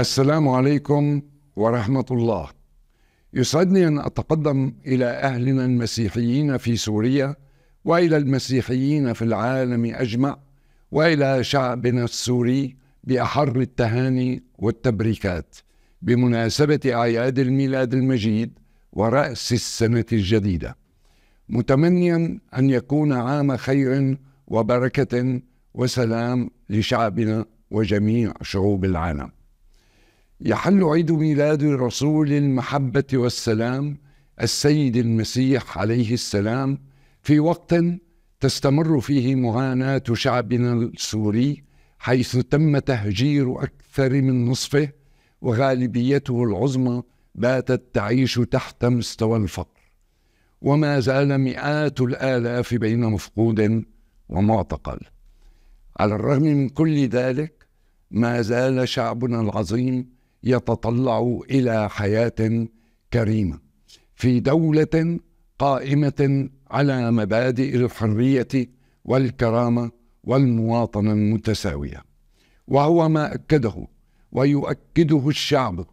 السلام عليكم ورحمة الله. يسعدني أن أتقدم إلى أهلنا المسيحيين في سوريا وإلى المسيحيين في العالم أجمع وإلى شعبنا السوري بأحر التهاني والتبريكات بمناسبة أعياد الميلاد المجيد ورأس السنة الجديدة. متمنيا أن يكون عام خير وبركة وسلام لشعبنا وجميع شعوب العالم. يحل عيد ميلاد رسول المحبة والسلام السيد المسيح عليه السلام في وقت تستمر فيه معاناة شعبنا السوري حيث تم تهجير أكثر من نصفه وغالبيته العظمى باتت تعيش تحت مستوى الفقر. وما زال مئات الآلاف بين مفقود ومعتقل. على الرغم من كل ذلك ما زال شعبنا العظيم يتطلع إلى حياة كريمة. في دولة قائمة على مبادئ الحرية والكرامة والمواطنة المتساوية وهو ما أكده ويؤكده الشعب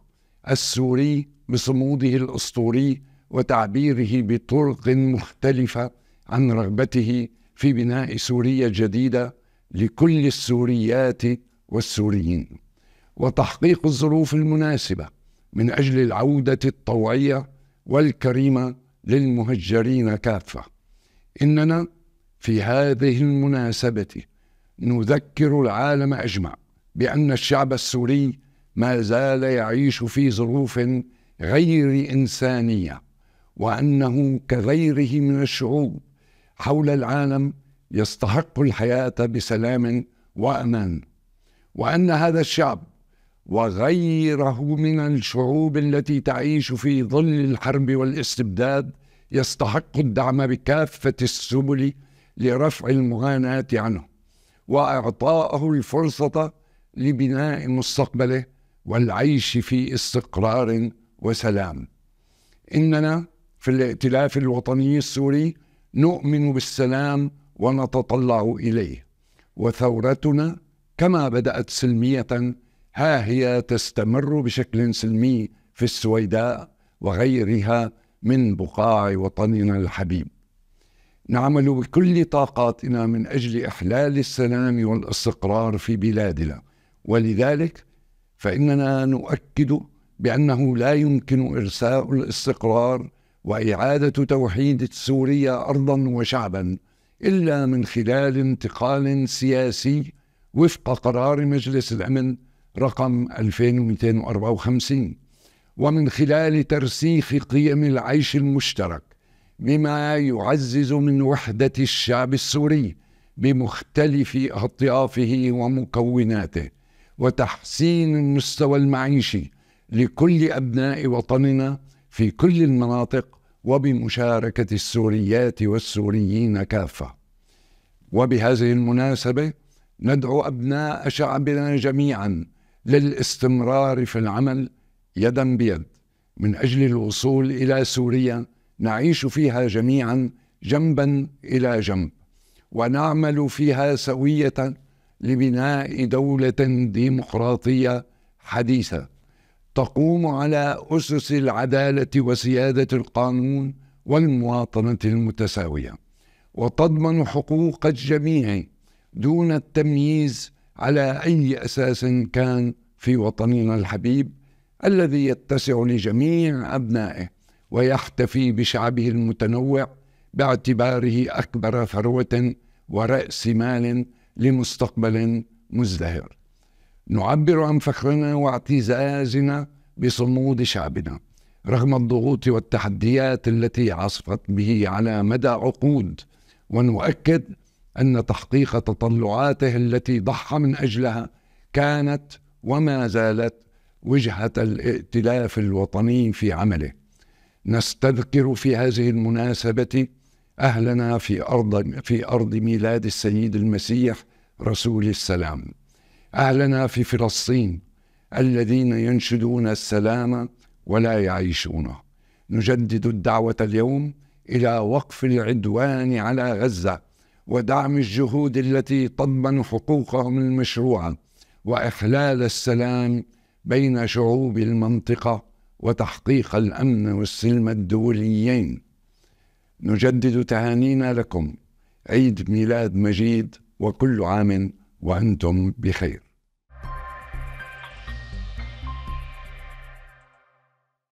السوري بصموده الأسطوري وتعبيره بطرق مختلفة عن رغبته في بناء سوريا جديدة لكل السوريات والسوريين. وتحقيق الظروف المناسبة من أجل العودة الطوعية والكريمة للمهجرين كافة. إننا في هذه المناسبة نذكر العالم أجمع بأن الشعب السوري ما زال يعيش في ظروف غير إنسانية وأنه كغيره من الشعوب حول العالم يستحق الحياة بسلام وأمان وأن هذا الشعب وغيره من الشعوب التي تعيش في ظل الحرب والاستبداد يستحق الدعم بكافة السبل لرفع المعاناه عنه واعطائه الفرصة لبناء مستقبله والعيش في استقرار وسلام. إننا في الائتلاف الوطني السوري نؤمن بالسلام ونتطلع إليه وثورتنا كما بدأت سلمية ها هي تستمر بشكل سلمي في السويداء وغيرها من بقاع وطننا الحبيب. نعمل بكل طاقاتنا من أجل إحلال السلام والاستقرار في بلادنا. ولذلك فإننا نؤكد بأنه لا يمكن إرساء الاستقرار وإعادة توحيد سوريا ارضا وشعبا إلا من خلال انتقال سياسي وفق قرار مجلس الأمن رقم 2254 ومن خلال ترسيخ قيم العيش المشترك بما يعزز من وحدة الشعب السوري بمختلف أطيافه ومكوناته وتحسين المستوى المعيشي لكل أبناء وطننا في كل المناطق وبمشاركة السوريات والسوريين كافة. وبهذه المناسبة ندعو أبناء شعبنا جميعا للاستمرار في العمل يدا بيد. من أجل الوصول إلى سوريا نعيش فيها جميعا جنبا إلى جنب ونعمل فيها سوية لبناء دولة ديمقراطية حديثة تقوم على أسس العدالة وسيادة القانون والمواطنة المتساوية وتضمن حقوق الجميع دون التمييز على أي أساس كان في وطننا الحبيب الذي يتسع لجميع أبنائه ويحتفي بشعبه المتنوع باعتباره أكبر ثروة ورأس مال لمستقبل مزدهر. نعبر عن فخرنا واعتزازنا بصمود شعبنا رغم الضغوط والتحديات التي عصفت به على مدى عقود ونؤكد أن تحقيق تطلعاته التي ضحى من أجلها كانت وما زالت وجهة الائتلاف الوطني في عمله. نستذكر في هذه المناسبة أهلنا في ارض في أرض ميلاد السيد المسيح رسول السلام. أهلنا في فلسطين الذين ينشدون السلام ولا يعيشونه. نجدد الدعوة اليوم إلى وقف العدوان على غزة. ودعم الجهود التي تضمن حقوقهم المشروعة واحلال السلام بين شعوب المنطقة وتحقيق الأمن والسلم الدوليين. نجدد تهانينا لكم. عيد ميلاد مجيد وكل عام وأنتم بخير.